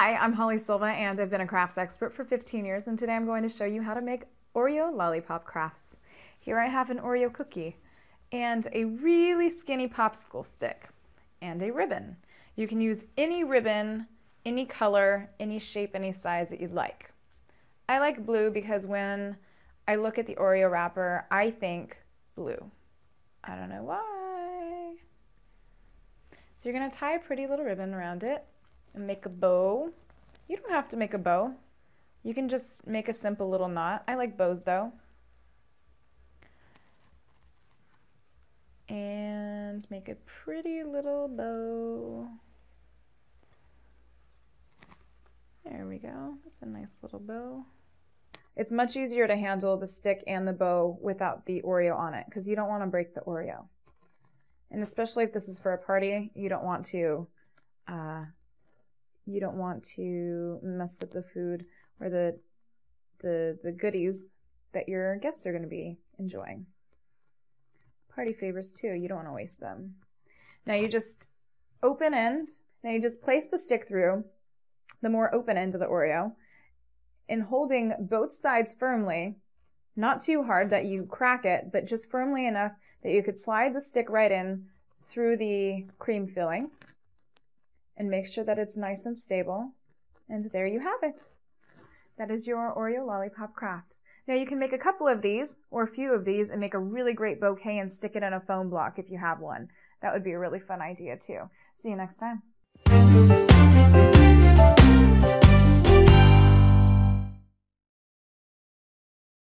Hi, I'm Holly Silva and I've been a crafts expert for 15 years and today I'm going to show you how to make Oreo lollipop crafts. Here I have an Oreo cookie and a really skinny popsicle stick and a ribbon. You can use any ribbon, any color, any shape, any size that you'd like. I like blue because when I look at the Oreo wrapper, I think blue. I don't know why. So you're going to tie a pretty little ribbon around it and make a bow. You don't have to make a bow. You can just make a simple little knot. I like bows though. And make a pretty little bow. There we go. That's a nice little bow. It's much easier to handle the stick and the bow without the Oreo on it because you don't want to break the Oreo. And especially if this is for a party, you don't want to uh, you don't want to mess with the food or the the the goodies that your guests are going to be enjoying. Party favors too. You don't want to waste them. Now you just open end. Now you just place the stick through the more open end of the Oreo and holding both sides firmly, not too hard that you crack it, but just firmly enough that you could slide the stick right in through the cream filling and make sure that it's nice and stable. And there you have it. That is your Oreo lollipop craft. Now you can make a couple of these or a few of these and make a really great bouquet and stick it in a foam block if you have one. That would be a really fun idea too. See you next time.